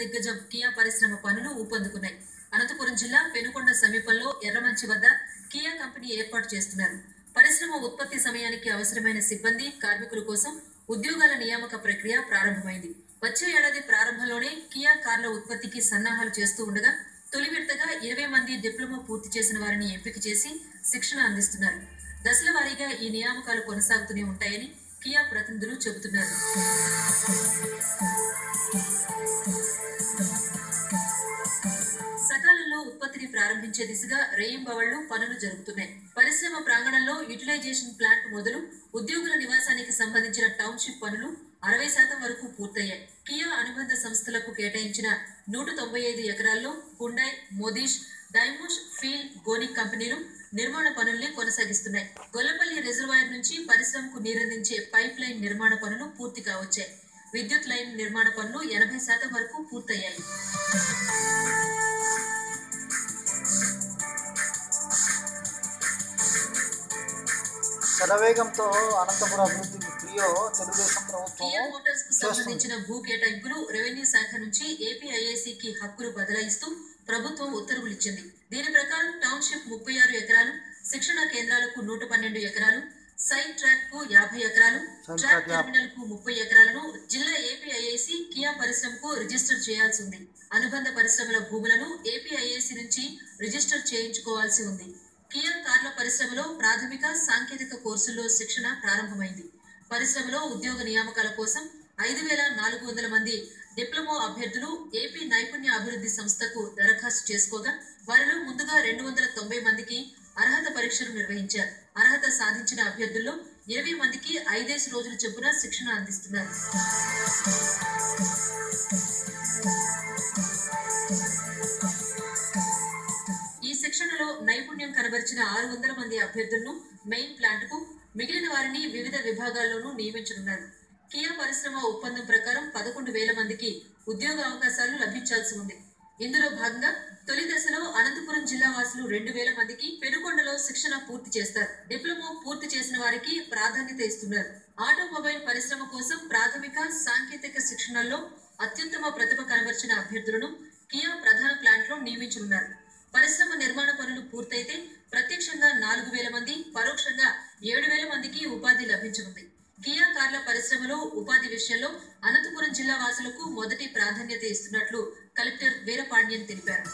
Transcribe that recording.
దిగ్గజం కియా పరిశ్రమ పనులు ఊపందుకున్నాయి. అనంతపురం జిల్లా పెనుకొండ సమీపంలో ఎర్రమంచి వద్ద కియా కంపెనీ ఏర్పాటు చేస్తున్నారు. పరిశ్రమ ఉత్పత్తి సమయానికి అవసరమైన సిబ్బంది కార్మికుల కోసం ఉద్యోగాల నియామక ప్రక్రియ ప్రారంభమైంది. వచ్చే ఏడాది ప్రారంభంలోనే కియా కార్ల ఉత్పత్తికి సన్నాహాలు చేస్తూ ఉండగా తొలి విడతగా ఇరవై మంది డిప్లొమా పూర్తి చేసిన వారిని ఎంపిక చేసి శిక్షణ అందిస్తున్నారు. దశల వారీగా ఈ నియామకాలు కొనసాగుతూనే ఉంటాయని కియా ప్రతినిధులు చెబుతున్నారు. ప్రారంభించే దిశగా రేయింబవళ్ళు పనులు జరుగుతున్నాయి. పరిశ్రమ ప్రాంగణంలో యూటిలైజేషన్ ప్లాంట్ మొదలు ఉద్యోగుల నివాసానికి సంబంధించిన టౌన్షిప్ పనులు అరవై శాతం వరకు పూర్తయ్యాయి. కియా అనుబంధ సంస్థలకు కేటాయించిన నూట తొంభై ఐదు ఎకరాల్లో హుండై మోదీష్ డైమోష్ ఫీల్ గోనిక్ కంపెనీలు నిర్మాణ పనుల్ని కొనసాగిస్తున్నాయి. గొల్లపల్లి రిజర్వాయర్ నుంచి పరిశ్రమకు నీరందించే పైప్ లైన్ నిర్మాణ పనులు పూర్తి కావచ్చాయి. విద్యుత్ లైన్ నిర్మాణ పనులు ఎనభై శాతం వరకు పూర్తయ్యాయి. శరవేగంతో అనంతపురం అభివృద్ధి ప్రియో తెలుగుదేశం ప్రభుత్వం సంబంధించిన భూ కేటాయింపులు రెవెన్యూ శాఖ నుంచి ఏపీఐఏసీకి హక్కులు బదలాయిస్తూ ప్రభుత్వం ఉత్తర్వులు ఇచ్చింది. దీని ప్రకారం టౌన్షిప్ ముప్పై ఆరు ఎకరాలు శిక్షణ కేంద్రాలకు నూట పన్నెండు ఎకరాలు సైడ్ ట్రాక్కు యాభై ఎకరాలు ట్రాక్ టెర్మినల్కు ముప్పై ఎకరాలను జిల్లా ఏపీఐఏసీ కియా పరిశ్రమకు రిజిస్టర్ చేయాల్సి ఉంది. అనుబంధ పరిశ్రమల భూములను ఏపీఐఏసీ నుంచి రిజిస్టర్ చేయించుకోవాల్సి ఉంది. కియా పరిశ్రమలో ప్రాథమిక సాంకేతిక కోర్సుల్లో శిక్షణ ప్రారంభమైంది. పరిశ్రమలో ఉద్యోగ నియామకాల కోసం ఐదు వేల నాలుగు వందల మంది డిప్లొమా అభ్యర్థులు ఏపీ నైపుణ్య అభివృద్ధి సంస్థకు దరఖాస్తు చేసుకోగా వారిలో ముందుగా రెండు వందల తొంభై మందికి అర్హత పరీక్షలు నిర్వహించారు. అర్హత సాధించిన అభ్యర్థుల్లో ఇరవై మందికి ఐదేసి రోజుల చొప్పున శిక్షణ అందిస్తున్నారు. నైపుణ్యం కనబరిచిన ఆరు వందల మంది అభ్యర్థులను మెయిన్ ప్లాంట్కు మిగిలిన వారిని వివిధ విభాగాల్లోనూ నియమించనున్నారు. కియా పరిశ్రమ ఒప్పందం ప్రకారం పదకొండు వేల మందికి ఉద్యోగ అవకాశాలు లభించాల్సి ఉంది. ఇందులో భాగంగా తొలి దశలో అనంతపురం జిల్లా వాసులు రెండు వేల మందికి పెనుకొండలో శిక్షణ పూర్తి చేస్తారు. డిప్లొమా పూర్తి చేసిన వారికి ప్రాధాన్యత ఇస్తున్నారు. ఆటోమొబైల్ పరిశ్రమ కోసం ప్రాథమిక సాంకేతిక శిక్షణల్లో అత్యుత్తమ ప్రతిభ కనబరిచిన అభ్యర్థులను కియా ప్రధాన ప్లాంట్లో నియమించనున్నారు. పరిశ్రమ నిర్మాణ పనులు పూర్తయితే నాలుగు వేల మంది పరోక్షంగా ఏడు వేల మందికి ఉపాధి లభించనుంది. కియా కార్ల పరిశ్రమలో ఉపాధి విషయంలో అనంతపురం జిల్లా వాసులకు మొదటి ప్రాధాన్యత ఇస్తున్నట్లు కలెక్టర్ వీరపాండ్యన్ తెలిపారు.